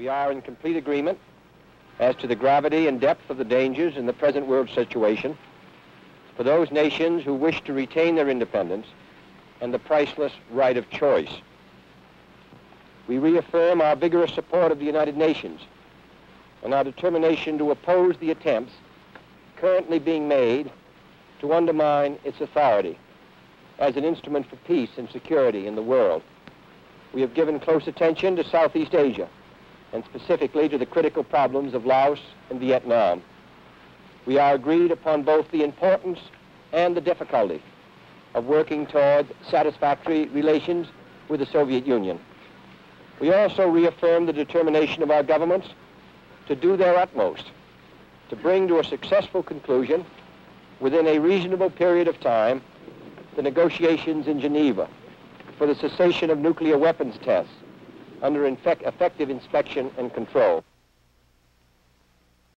We are in complete agreement as to the gravity and depth of the dangers in the present world situation for those nations who wish to retain their independence and the priceless right of choice. We reaffirm our vigorous support of the United Nations and our determination to oppose the attempts currently being made to undermine its authority as an instrument for peace and security in the world. We have given close attention to Southeast Asia and specifically to the critical problems of Laos and Vietnam. We are agreed upon both the importance and the difficulty of working toward satisfactory relations with the Soviet Union. We also reaffirm the determination of our governments to do their utmost to bring to a successful conclusion within a reasonable period of time the negotiations in Geneva for the cessation of nuclear weapons tests under effective inspection and control.